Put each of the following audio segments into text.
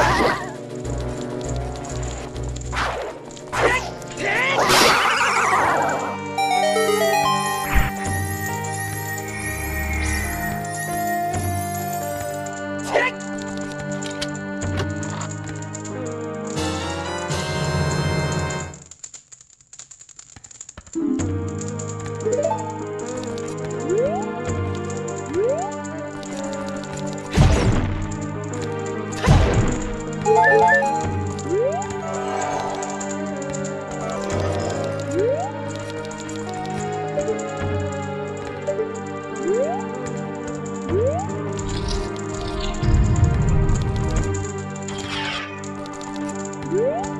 Oh, Música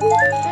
What?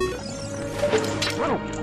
Wow.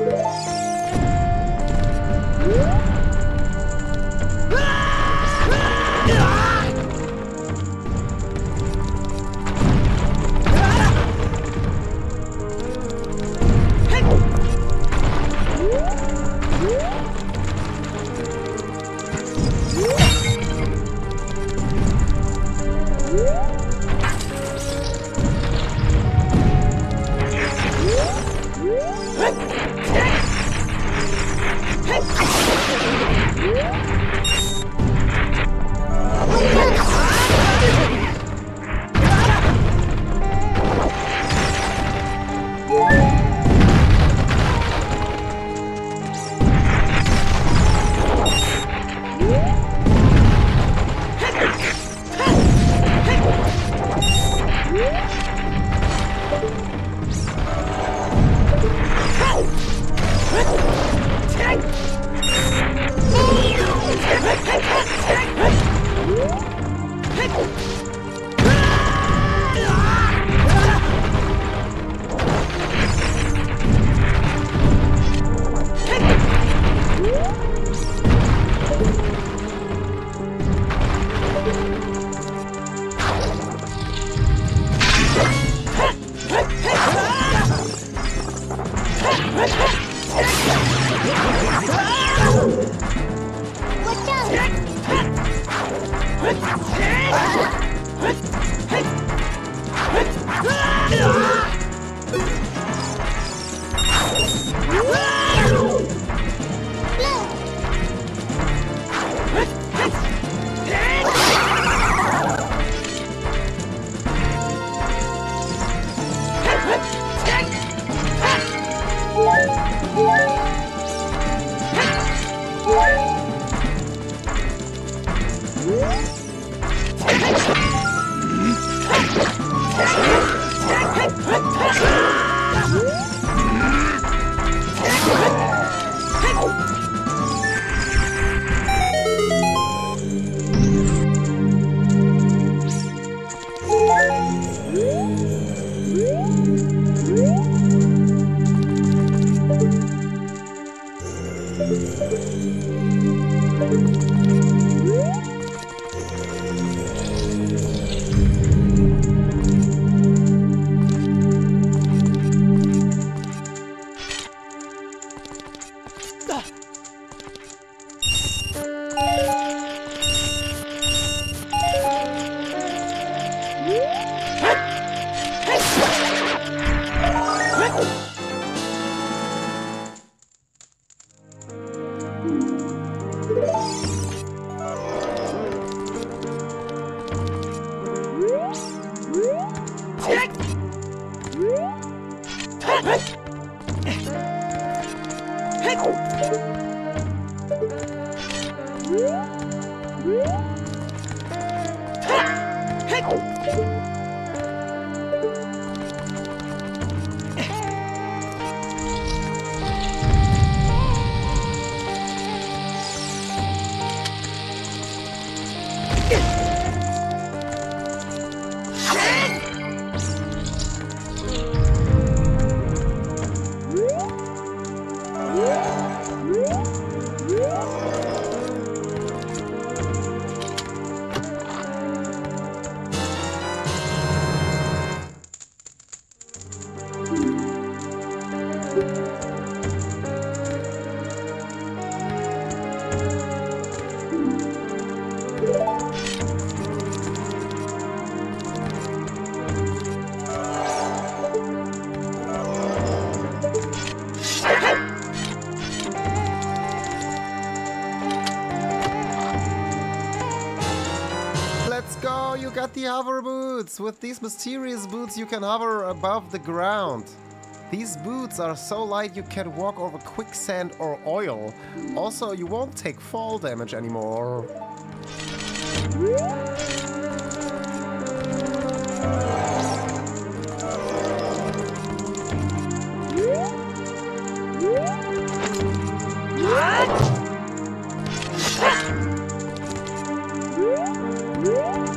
Música Huh? thích. the hover boots! With these mysterious boots you can hover above the ground. These boots are so light you can walk over quicksand or oil. Also, you won't take fall damage anymore. What?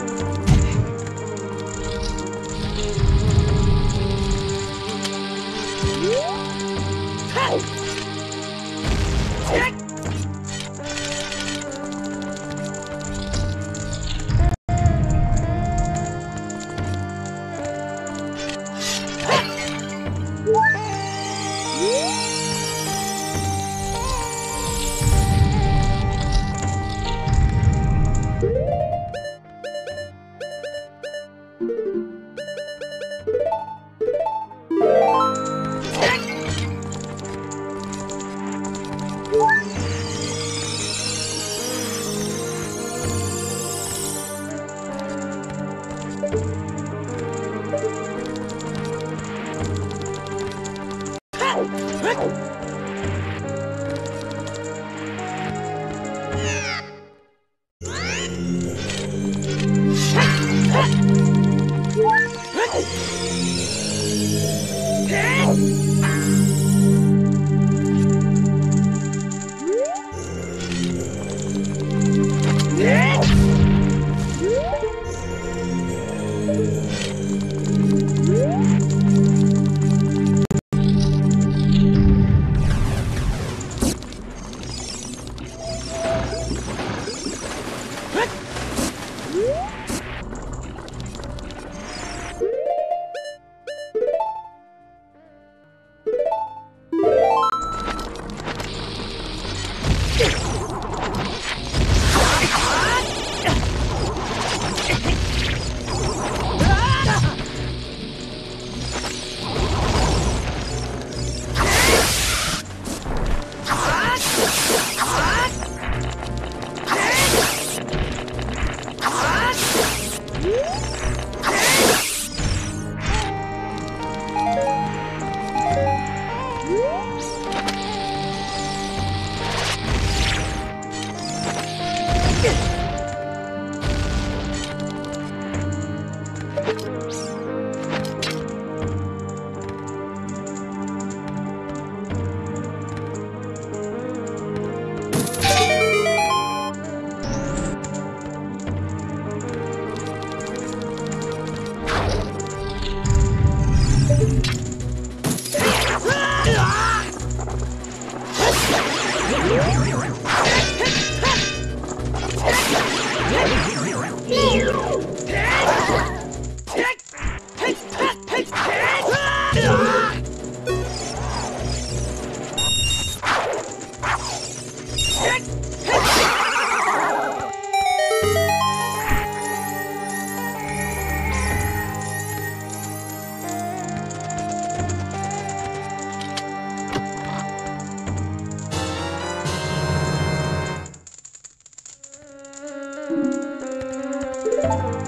Ha!